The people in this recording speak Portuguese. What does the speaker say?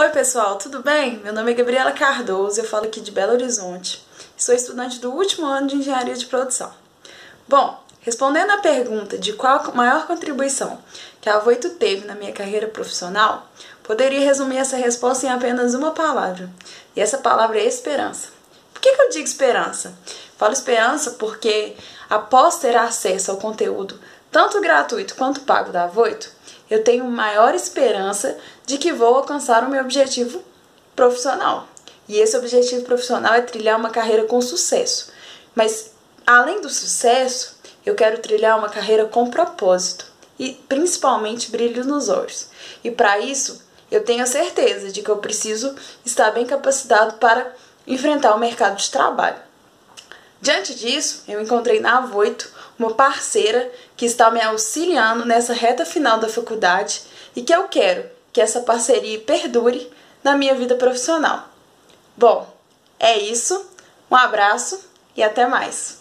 Oi pessoal, tudo bem? Meu nome é Gabriela Cardoso, eu falo aqui de Belo Horizonte. Sou estudante do último ano de Engenharia de Produção. Bom, respondendo à pergunta de qual a maior contribuição que a Avoito teve na minha carreira profissional, poderia resumir essa resposta em apenas uma palavra. E essa palavra é esperança. Por que, que eu digo esperança? Falo esperança porque, após ter acesso ao conteúdo tanto gratuito quanto pago da Avoito, eu tenho maior esperança de que vou alcançar o meu objetivo profissional. E esse objetivo profissional é trilhar uma carreira com sucesso. Mas além do sucesso, eu quero trilhar uma carreira com propósito e principalmente brilho nos olhos. E para isso, eu tenho a certeza de que eu preciso estar bem capacitado para enfrentar o mercado de trabalho. Diante disso, eu encontrei na Avoito uma parceira que está me auxiliando nessa reta final da faculdade e que eu quero que essa parceria perdure na minha vida profissional. Bom, é isso. Um abraço e até mais.